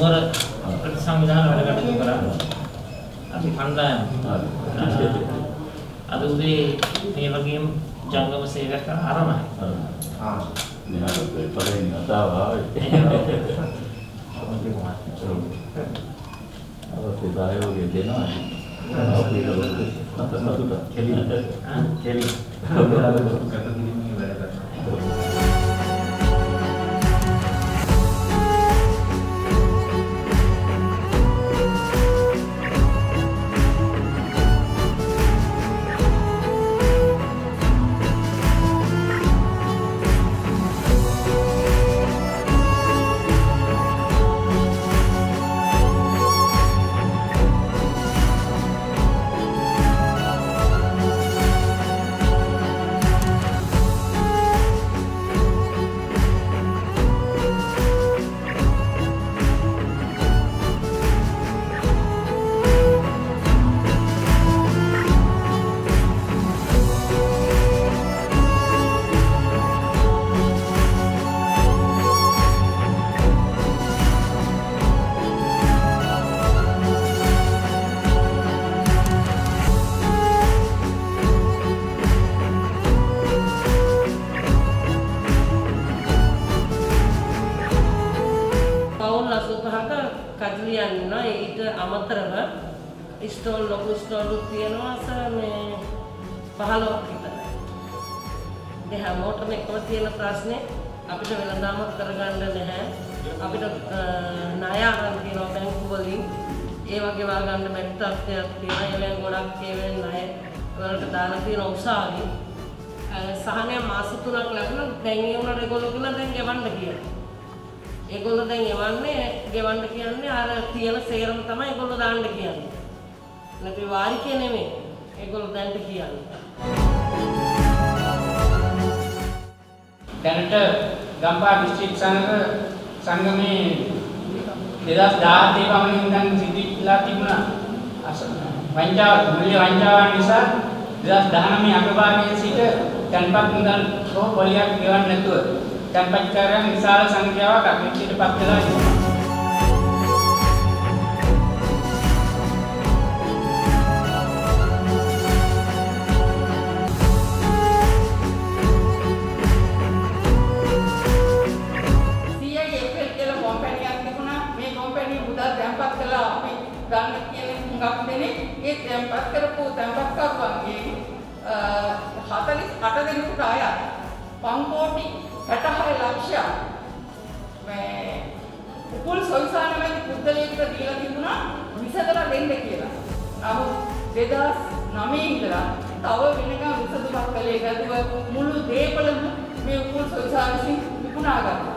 නුවර ප්‍රතිසංවිධාන වැඩ කටයුතු කරා. අපි කණ්ඩායම අද උදේ මේ වගේම ජංගම සේවක ආරම්භයි. නිහඬ පළවෙනි වතාව ආවේ. අවශ්‍ය සහයෝගය දෙනවා. අපේ සතුට කෙලින් කෙලින් පවුල් 85ක කඩලියන් ඉන්නවා. ඊට අමතරව ස්ටෝල් ලොකු ස්ටෝල්ුත් තියෙනවා සර් මේ 15ක් විතර. ඒ හැමෝටම එකම තියෙන ප්‍රශ්නේ අපිට වෙළඳාමක් කරගන්න නැහැ. අපිට අ, ණය අරන් තියෙනවා බැංකු වලින්. ඒ වගේ වා ගන්න බැරි තත්ත්වයක් තියෙනවා. ඒවෙන් ගොඩක් ඒවෙන් ණය වලට දාලා තියෙන උසාවි. අ, සහනය මාස 3ක් ලැබුණා. දැන් ඒ උනට ඒගොල්ලෝ කියන දැන් ගෙවන්න කියලා. ඒගොල්ලෝ දැන් එවන්නේ ගෙවන්න කියන්නේ අර තියෙන සේරම තමයි ඒගොල්ලෝ දාන්න කියන්නේ. නැති වාරිකේ නෙමෙයි. ඒගොල්ලෝ දැන්ට කියන්නේ. දැනට ගම්පා දිස්ත්‍රික් සංඝ සංගමේ 2017 පමණින් ඉඳන් සිද්ධිලා තිබුණා. අස- වංචා මූල්‍ය වංචාවන් නිසා 2019 අගභාගයේ සිට තැන්පත් මුදල් හෝ පොලියක් ගෙවන්න නැතුව තැන්පත්කාරයන් විශාල සංඛ්‍යාවක් අගතියට පත් වෙලා ඉන්නවා. CIFL කියලා කම්පැනියක් තිබුණා. මේ කම්පැනි මුදල් තැන්පත් කළා අපි ගන්න කියන හුඟක් දෙනෙක් ඒ තැන්පත් කරපු තැන්පත්කරුවන්ගේ අ, 48 දෙනෙකුට අයත් 5 කෝටි 66 ලක්ෂයක් මේ උපුල් සොයිසානමයි පුද්ගලයෙකුට දීලා තිබුණා විසඳලා දෙන්න කියලා. නමුත් 2009 ඉඳලා තව වෙනකම් විසඳුමක් කළේ නැතුව මුළු දේපලම මේ උපුල් සොයිසා විසින් විකුණා ගත්තා.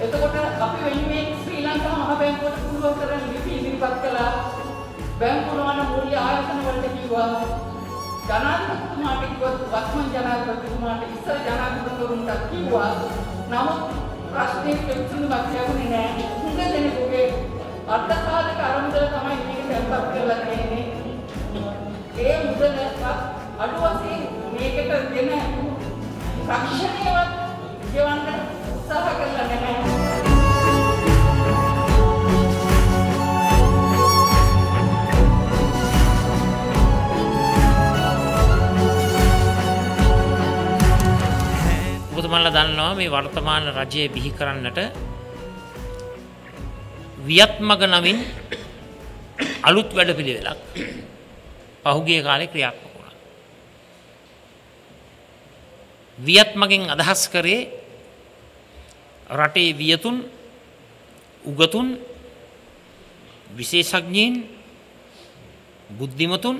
එතකොට අපි වෙනුවෙන් ශ්‍රී ලංකා මහ බැංකුවට පුළුවන් කරන ලිපි ඉදිරිපත් කළා. බැංකු නොවන මූල්‍ය ආයතන වලට කිව්වා. ජනාධිපතිතුමාට කිව්වා වත්මන් ජනාධිපතිතුමාට ඉස්සර ජනාධිපතිවරුන්ට කිව්වා. නමුත් ප්‍රශ්නේ විසඳුමක් ලැබුණේ නැහැ. හුඟ දෙනෙකුගේ අර්ධකාලික අරමුදල තමයි මේක තැන්පත් කරලා තියෙන්නේ. ඒ මුදලත් අඩු වශයෙන් මේකට දෙන රක්ෂණයවත් ගෙවන්න උත්සාහ කරලා නැහැ. ඔබතුමාලා දන්නවා මේ වර්තමාන රජය බිහි කරන්නට වියත්මග නමින් අලුත් වැඩපිළිවෙලක් පහුගිය කාලේ ක්‍රියාත්මක වුණා. වියත්මගෙන් අදහස් කරේ රටේ වියතුන් උගතුන් විශේෂඥයින් බුද්ධිමතුන්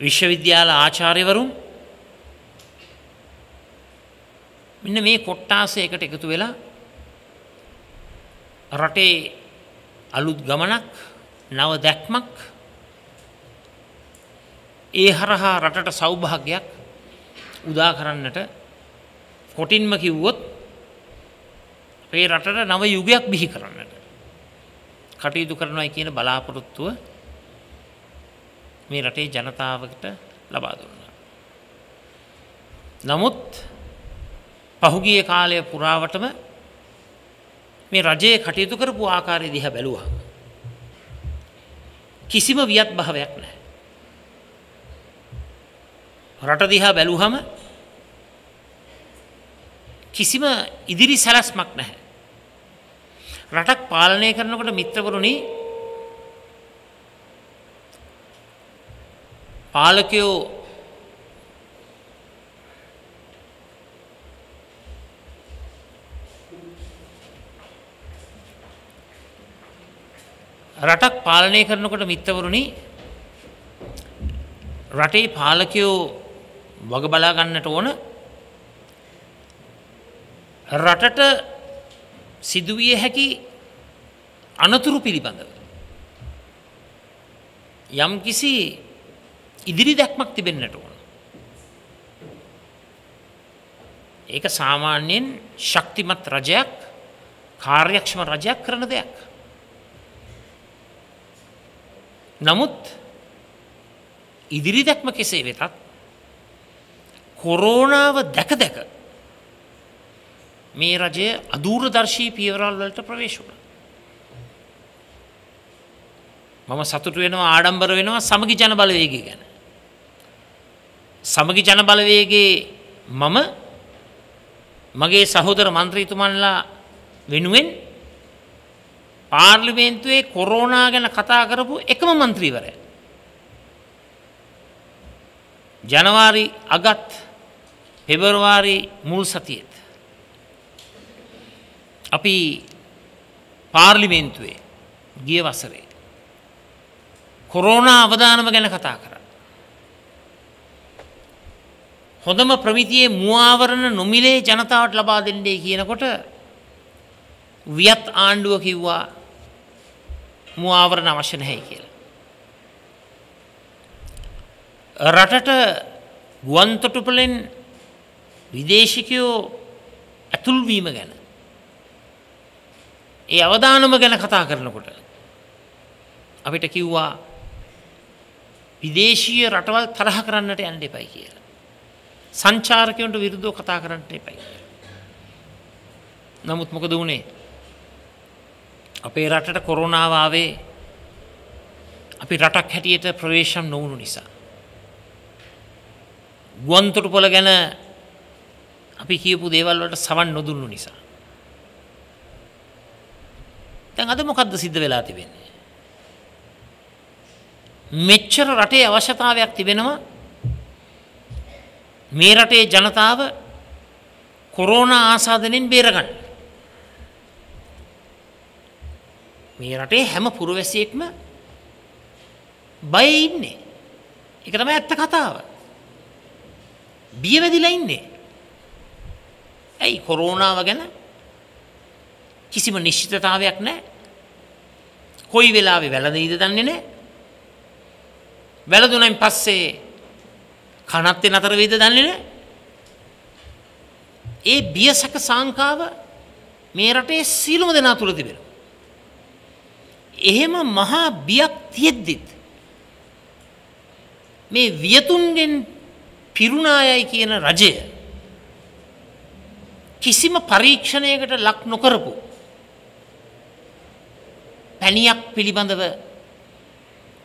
විශ්වවිද්‍යාල ආචාර්යවරුන් මෙන්න මේ කොට්ටාසයකට එකතු වෙලා රටේ අලුත් ගමනක් නව දැක්මක් ඒ හරහා රටට සෞභාග්‍යයක් උදා කරන්නට කොටින්ම කිව්වොත් අපේ රටට නව යුගයක් බිහි කරන්නට කටයුතු කරනවයි කියන බලාපොරොත්තුව මේ රටේ ජනතාවකට ලබා දුන්නා. නමුත් පහුගිය කාලය පුරාවටම මේ රජයේ කටයුතු කරපු ආකාරය දිහා බැලුවා. කිසිම වියත් භාවයක් නැහැ. රට දිහා බැලුවහම කිසිම ඉදිරි සැලැස්මක් නැහැ. රටක් පාලනය කරනකොට මිත්‍රවරුනි පාලකයෝ රටක් පාලනය කරනකොට මිත්තවරුණි රටේ පාලකයෝ වග බලා ගන්නට ඕන රටට සිදුවිය හැකි අනතුරු පිළිබඳව යම් කිසි ඉදිරි දැක්මක් තිබෙන්නට ඕන. ඒක සාමාන්‍යයෙන් ශක්තිමත් රජයක් කාර්යක්ෂම රජයක් කරන දෙයක්. නමුත් ඉදිරි දැක්ම කෙසේ වෙතත් කොරෝනාව දැක දැක මේ රජය අදූරදර්ශී පියවරල් වලට ප්‍රවේශ වුණා. මම සතුටු වෙනවා ආඩම්බර වෙනවා සමගි ජන බලවේගය ගැන. සමගි ජන බලවේගේ මම මගේ සහෝදර මන්ත්‍රීතුමන්ලා වෙනුවෙන් පාර්ලිමේන්තුවේ කොරෝනා ගැන කතා කරපු එකම මන්ත්‍රීවරය. ජනවාරි අගත් පෙබරවාරි මුල් සතියෙත්. අපි පාර්ලිමේන්තුවේ ගිය වසරේ. කොරෝනා අවධානම ගැන කතා කර. හොඳම ප්‍රමිතියේ මුවාවරණ නොමිලේ ජනතාවට ලබා දෙන්නේ කියනකොට වියත් ආණ්ඩුව කිව්වා මුවාවරණ අවශ්‍ය නැහැ කියලා. රටට ගුවන්තොටුපලෙන් විදේශිකයෝ ඇතුල්වීම ගැන. ඒ අවධානම ගැන කතා කරනකොට. අපිට කිව්වා විදේශීය රටවල් තරහ කරන්නට යන්න එපයි කියලා. සංචාරකයන්ට විරුද්ධව කතා කරන්නට එපයි. නමුත් මොකද වුණේ අපේ රටට කොරුණාවාවේ අපි රටක් හැටියට ප්‍රවේශම් නොවුණු නිසා. ගුවන්තොටු පොළ ගැන අපි කියපු දේවල්වලට සවන් නොදුන්නු නිසා. තැන් අද මොකක්ද සිද්ධ වෙලා තිබෙන්නේ. මෙච්චර රටේ අවශ්‍යතාවයක් තිබෙනවා මේ රටේ ජනතාව කොරෝණ ආසාධනෙන් බේරගන්න. මේ රටේ හැම පුරවැසියෙක්ම බය ඉන්නේ. එක තමයි ඇත්ත කතාව. බියවැදිලා ඉන්නේ. ඇයි කොරෝනාව ගැන කිසිම නිශ්චිතතාවයක් නැහැ. කොයි වෙලාවෙ වැළඳීද දන්නේ නැහැ. වැළඳුනයින් පස්සේ කනත්තේ නතර වෙයිද දන්නේ නැහැ. ඒ බියසක සංකාව මේ රටේ සීලම දෙනා තුල තිබෙනවා. එහෙම මහා බියක් තියෙද්දිත් මේ වියතුන්ගෙන් පිරුණායයි කියන රජය කිසිම පරීක්ෂණයකට ලක් නොකරපු පැණියක් පිළිබඳව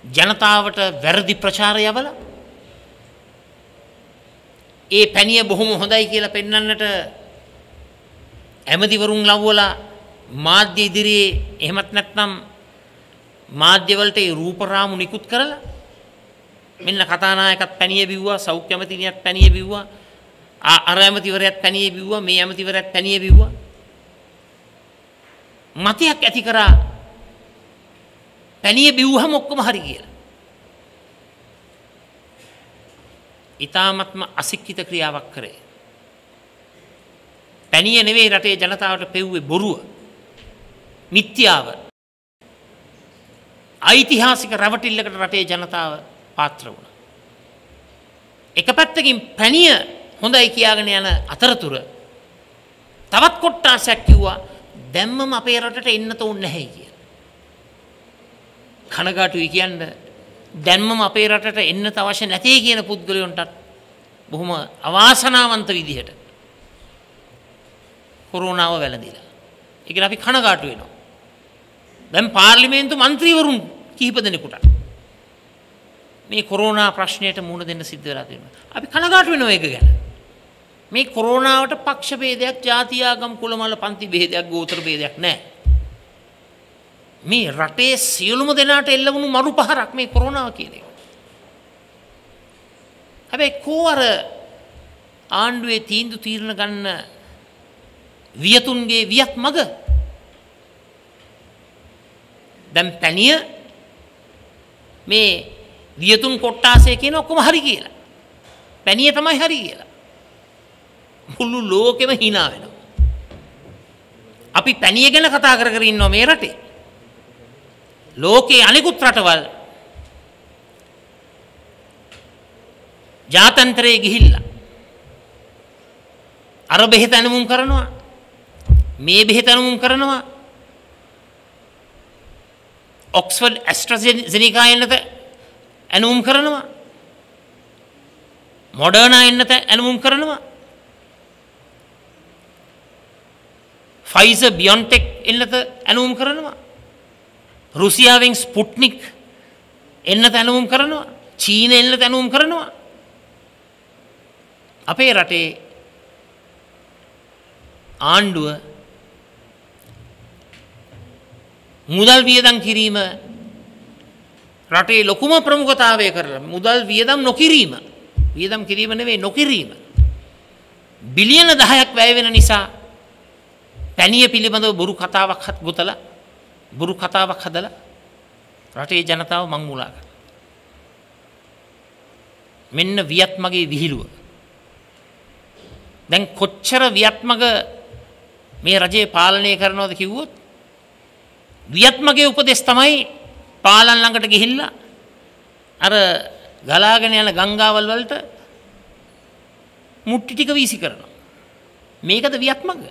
ජනතාවට වැරදි ප්‍රචාරය යවල ඒ පැණිය බොහොම හොඳයි කියලා පෙන්වන්නට ඇමතිවරුන් ලව්වලා මාධ්‍ය ඉදිරියේ එහෙමත් නැත්නම් මාධ්‍යවලට ඒ රූපරාමු නිකුත් කරලා මෙන්න කතානායකත් පැණිය බිව්වා සෞඛ්‍ය ඇමතිනියත් පැණිය බිව්වා අර ඇමතිවරයත් පැණිය බිව්වා මේ ඇමතිවරයත් පැණිය බිව්වා මතයක් ඇති කරා පැණිය බිව්වහම ඔක්කොම හරි කියලා. ඊ타මත්ම අසික්කිත ක්‍රියාවක් කරේ. පැණිය නෙවෙයි රටේ ජනතාවට පෙව්වේ බොරුව. මිත්‍යාව. ඓතිහාසික රැවටිල්ලකට රටේ ජනතාව පාත්‍ර වුණා. එක පැත්තකින් පැණිය හොඳයි කියාගෙන යන අතරතුර තවත් කොට්ටාසයක් කිව්වා දැම්මම අපේ රටට එන්න තෝන්නේ නැහැ කියලා. කනගාටුයි කියන්න දැන්මම අපේ රටට එන්න අවශ්‍ය නැතේ කියන පුද්ගලයොන්ටත් බොහොම අවාසනාවන්ත විදිහට කොරෝනාව වැළඳිලා. ඒක අපි කනගාටු වෙනවා. දැන් පාර්ලිමේන්තු මන්ත්‍රීවරුන් කිහිප දෙනෙකුට මේ කොරෝනා ප්‍රශ්නයට මුහුණ දෙන්න සිද්ධ වෙලා තියෙනවා. අපි කනගාටු වෙනවා ඒක ගැන. මේ කොරෝනාවට පක්ෂ ભેදයක්, ಜಾති ආගම්, කුල මල පන්ති ભેදයක්, ගෝත්‍ර ભેදයක් නැහැ. මේ රටේ සියලුම දෙනාට එල්ලවුණු මරු පහරක් මේ කොරෝනාව කියන එක. හැබැයි කෝ අර ආණ්ඩුවේ තීන්දුව තීරණ ගන්න වියතුන්ගේ වියක් මග දැන් පැණිය මේ වියතුන් කොට්ටාසය කියන ඔක්කොම හරි කියලා. පැණිය තමයි හරි කියලා. මුළු ලෝකෙම hina වෙනවා. අපි පැණිය ගැන කතා කර කර ඉන්නවා මේ රටේ. ලෝකයේ අනිකුත් රටවල් ජාතන්ත්‍රයේ ගිහිල්ලා අර බෙහෙත අනුමුම් කරනවා මේ බෙහෙත අනුමුම් කරනවා ඔක්ස්ෆර්ඩ් ඇස්ට්‍රසෙනිකා එන්නත ඇනුම් කරනවා. මොඩර්නා එන්නත ඇනුම් කරනවා. ෆයිස බියොන්ටෙක් එන්නත ඇනුම් කරනවා. රුසියාවෙන් ස්පුට්නික් එන්න තැනුම් කරනවා. චීන එල්ල තැනුම් කරනවා. අපේ රටේ ආණ්ඩුව මුදල් වියදම් කිරීම රටේ ලොකුම ප්‍රමුඛතාවය කරලා මුදල් වියදම් නොකිරීම වියදම් කිරීම නෙවෙයි නොකිරීම බිලියන 10ක් වැය වෙන නිසා පැණිය පිළිබඳව බොරු කතාවක් ගොතලා බොරු කතාවක් හදලා රටේ ජනතාව මං මුලා කරනවා. මෙන්න වියත්මගේ විහිළුව. දැන් කොච්චර වියත්මග මේ රජයේ පාලනය කරනවද කිව්වොත් වියත්මගේ උපදෙස් තමයි පාලන් ළඟට ගිහිල්ලා අර ගලාගෙන යන ගංගාවල් වලට මුට්ටි ටික වීසි කරනවා. මේකද වියත්මග?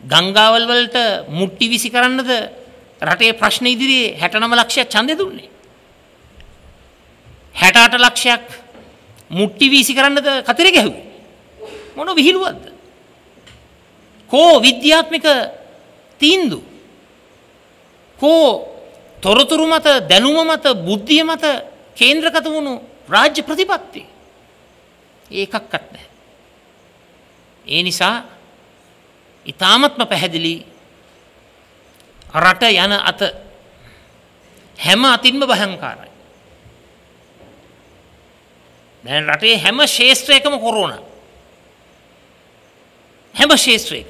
ගංගාවල් වලට මුට්ටි විසි කරන්නද රටේ ප්‍රශ්න ඉදිරියේ 69 ලක්ෂයක් ඡන්දය දුන්නේ. 68 ලක්ෂයක් මුට්ටි වීසි කරන්නද කතරේ ගැහුවේ. මොන විහිළුවක්ද? කෝ විද්‍යාත්මක තීන්දුව? කෝ තොරතුරු මත දැනුම මත බුද්ධිය මත කේන්ද්‍රගත වුණු රාජ්‍ය ප්‍රතිපත්ති? ඒකක්වත් නැහැ. ඒ නිසා ඉතාමත්ම පැහැදිලි රට යන අත හැම අතින්ම භයංකාරයි. දැන් රටේ හැම ශේෂත්‍රයකම කොරෝන. හැම ශේෂත්‍රයක.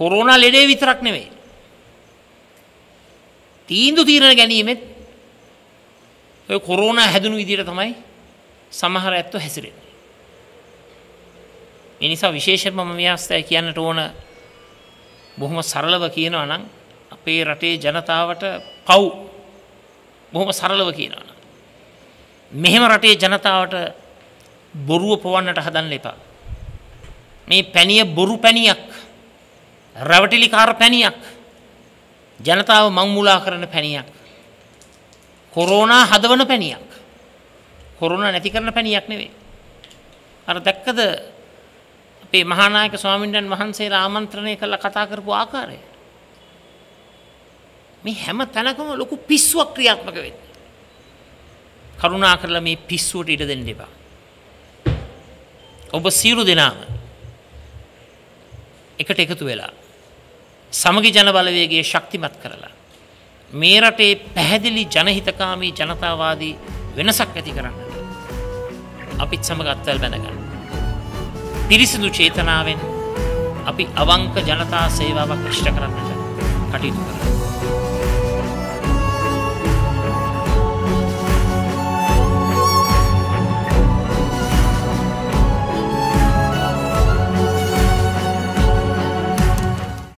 කොරෝනා ලෙඩේ විතරක් නෙවෙයි. තීන්දු තීරණ ගැනීමෙත් ඔය කොරෝනා හැදුණු විදිහට තමයි සමහර ඇත්තෝ හැසිරෙන්නේ. ඒ නිසා විශේෂයෙන්ම මම මේ අවස්ථාවේ කියන්නට ඕන බොහොම සරලව කියනවා නම් අපේ රටේ ජනතාවට පව් බොහොම සරලව කියනවා නම් මෙහෙම රටේ ජනතාවට බොරුව පොවන්නට හදන්න එපා. මේ පැණිය බොරු පැණියක් රැවටිලිකාර පැණියක් ජනතාව මං මුලා කරන පැණියක් කොරෝනා හදවන පැණියක් කොරෝනා නැති කරන පැණියක් නෙවෙයි අර දැක්කද අපේ මහානායක ස්වාමීන් වහන්සේලා ආමන්ත්‍රණය කළ කතා කරපු ආකාරය. මේ හැම තැනකම ලොකු පිස්සුවක් ක්‍රියාත්මක වෙන්නේ. කරුණා කරලා මේ පිස්සුවට ඉඩ දෙන්න එපා. ඔබ සියලු දෙනාම එකට එකතු වෙලා සමගි ජන බලවේගය ශක්තිමත් කරලා මේ රටේ පැහැදිලි ජනහිතකාමී ජනතාවාදී වෙනසක් ඇති කරන්නට අපිත් සමග අත්වැල් බැඳගන්න. පිරිසිදු චේතනාවෙන් අපි අවංක ජනතා සේවාවක් ඉෂ්ට කරන්නට කටයුතු කරන්න.